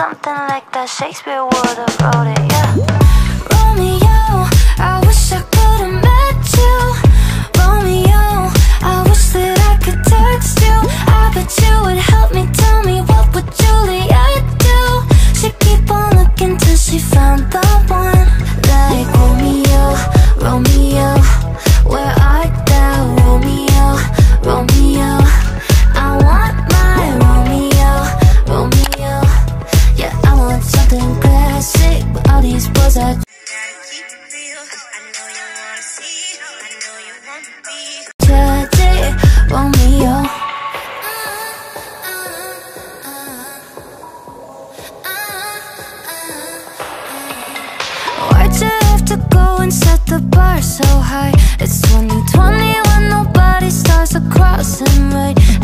something like that Shakespeare would have wrote it. cause I set the bar so high? It's 2021, nobody stars are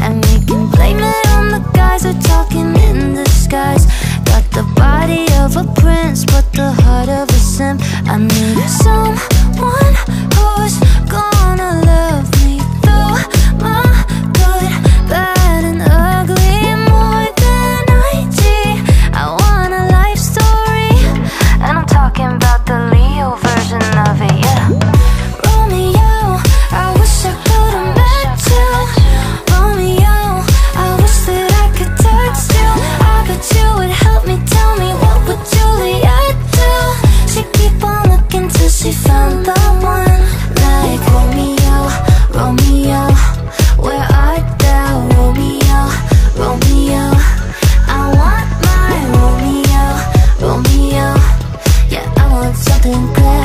And we can blame it on the guys who are talking in disguise Got the body of a prince, but the heart I need some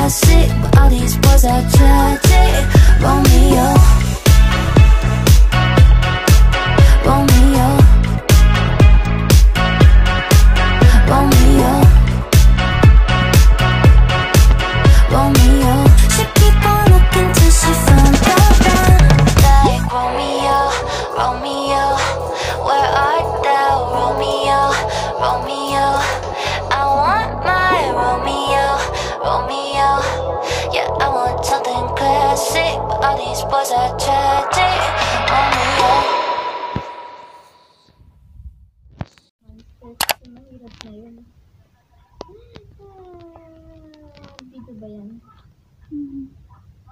I see But all these boys are tragic. Romeo Romeo Romeo Romeo She keep on she the one Like Romeo, Romeo sick, but all these boys are tragic. Only you. Dito ba yan? Mm-hmm.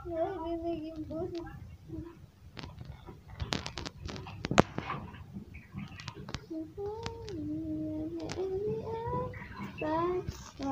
Narinig yung boses. Bye.